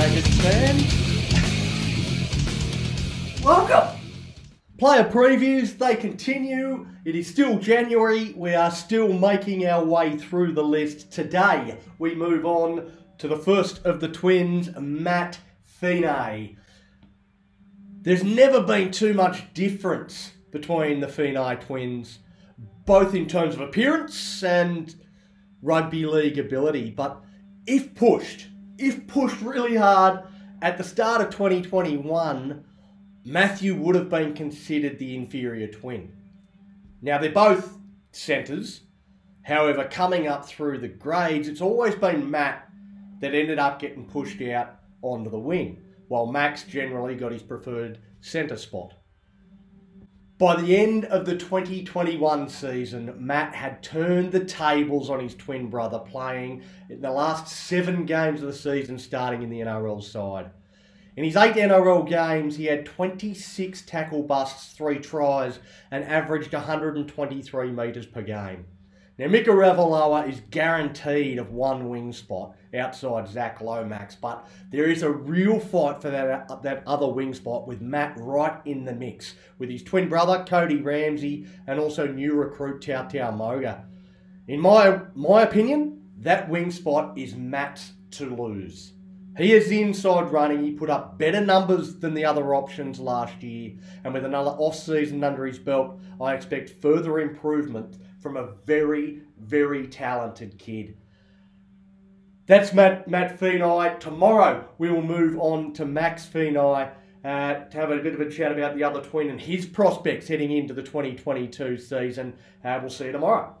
Dragon fan. Welcome! Player previews, they continue. It is still January. We are still making our way through the list. Today, we move on to the first of the twins, Matt Feagai. There's never been too much difference between the Feagai twins, both in terms of appearance and rugby league ability. But if pushed, if pushed really hard at the start of 2021, Matthew would have been considered the inferior twin. Now, they're both centres. However, coming up through the grades, it's always been Matt that ended up getting pushed out onto the wing, while Max generally got his preferred centre spot. By the end of the 2021 season, Matt had turned the tables on his twin brother, playing in the last seven games of the season, starting in the NRL side. In his eight NRL games, he had 26 tackle busts, three tries, and averaged 123 metres per game. Now, Mika Ravalawa is guaranteed of one wing spot outside Zac Lomax, but there is a real fight for that, uh, that other wing spot with Matt right in the mix, with his twin brother, Cody Ramsey, and also new recruit Tautau Moga. In my, my opinion, that wing spot is Matt's to lose. He is inside running. He put up better numbers than the other options last year. And with another off-season under his belt, I expect further improvement from a very, very talented kid. That's Matt, Matt Feagai. Tomorrow we will move on to Max Feagai uh, to have a bit of a chat about the other twin and his prospects heading into the 2022 season. Uh, we'll see you tomorrow.